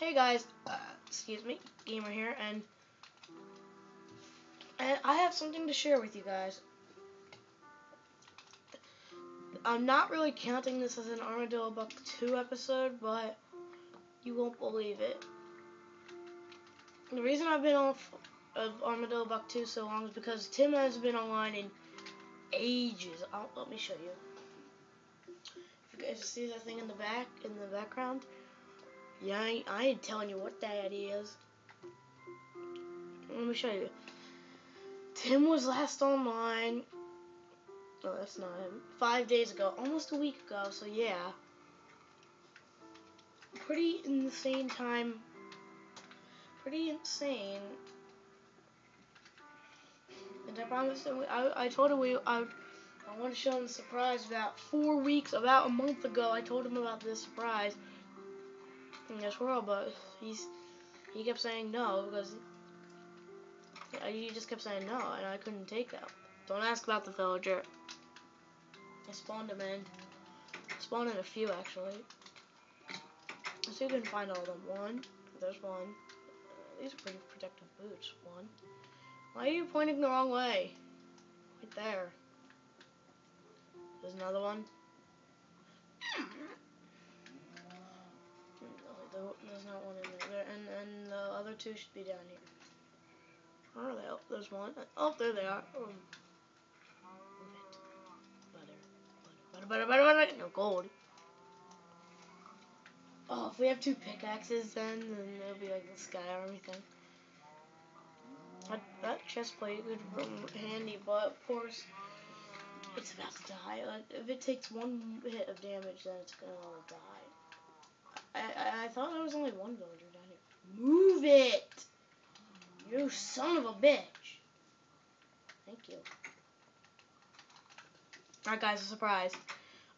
Hey guys, uh, excuse me, Gamer here, and and I have something to share with you guys. I'm not really counting this as an Armadillo Buck 2 episode, but you won't believe it. The reason I've been off of Armadillo Buck 2 so long is because Tim has been online in ages. I'll, let me show you. You guys see that thing in the back, in the background? Yeah, I, I ain't telling you what that is. Let me show you. Tim was last online. No, that's not him. Five days ago, almost a week ago. So yeah, pretty insane time. Pretty insane. And I promised him. I, I told him we. I, I want to show him a surprise. About four weeks, about a month ago, I told him about this surprise in this world, but he's he kept saying no because he just kept saying no, and I couldn't take that. Don't ask about the villager. I spawned him in. I spawned in a few actually. Let's see if we can find all of them. One, there's one. These are pretty protective boots. One. Why are you pointing the wrong way? Right there. There's another one. There's not one in there. And, and the other two should be down here. Where are they? Oh, there's one. Oh, there they are. Oh. Butter. Butter, butter, butter, butter. No gold. Oh, if we have two pickaxes then, then it'll be like the sky or anything. That, that chest plate would come handy, but of course, it's about to die. If it takes one hit of damage, then it's gonna all die. I, I, thought there was only one villager down here. Move it! You son of a bitch. Thank you. Alright guys, a surprise.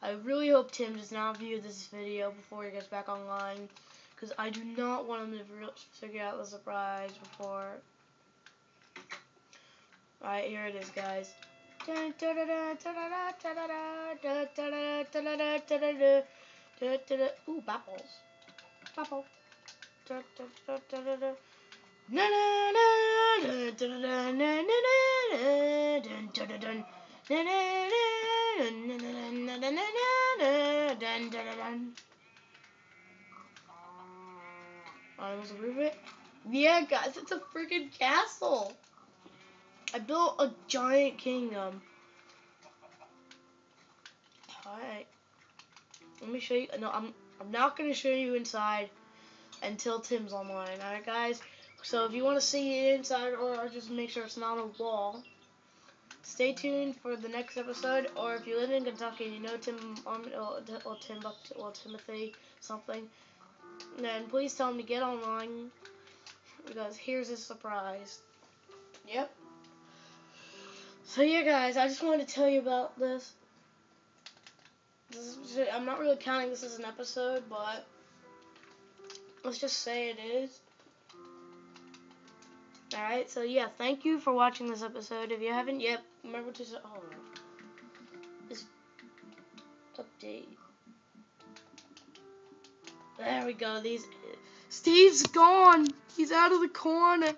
I really hope Tim does not view this video before he gets back online. Because I do not want him to figure out the surprise before. Alright, here it is guys. Ooh, baffles. Alright, was a it? Yeah, guys, it's a freaking castle. I built a giant kingdom. Alright. Let me show you. No, I'm I'm not gonna show you inside until Tim's online. Alright, guys. So if you want to see it inside or just make sure it's not a wall, stay tuned for the next episode. Or if you live in Kentucky and you know Tim um, or, or Tim or Timothy something, then please tell him to get online because here's a surprise. Yep. So yeah, guys, I just wanted to tell you about this. This is, I'm not really counting this as an episode, but let's just say it is. Alright, so yeah, thank you for watching this episode. If you haven't yet, remember to... Oh, this update. There we go. These Steve's gone. He's out of the corner.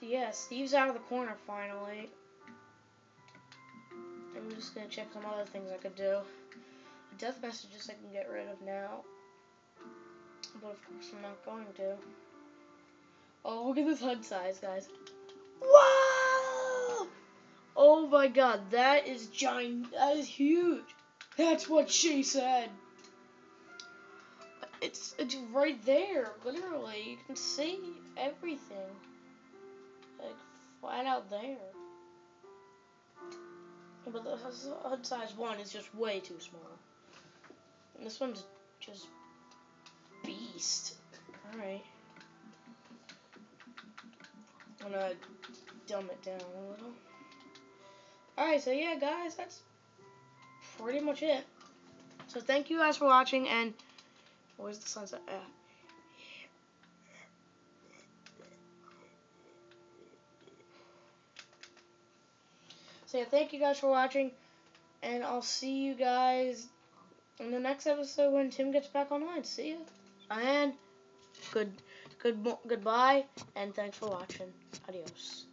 Yeah, Steve's out of the corner finally. I'm just gonna check some other things I could do. Death messages I can get rid of now. But of course I'm not going to. Oh, look at this HUD size, guys. Wow! Oh my god, that is giant. That is huge. That's what she said. It's it's right there, literally. You can see everything. Like flat out there. But the HUD size one is just way too small. And this one's just beast. Alright. I'm gonna dumb it down a little. Alright, so yeah, guys, that's pretty much it. So thank you guys for watching, and where's the sunset? Uh, so yeah, thank you guys for watching, and I'll see you guys in the next episode when Tim gets back online. See you. And good, good, goodbye, and thanks for watching. Adios.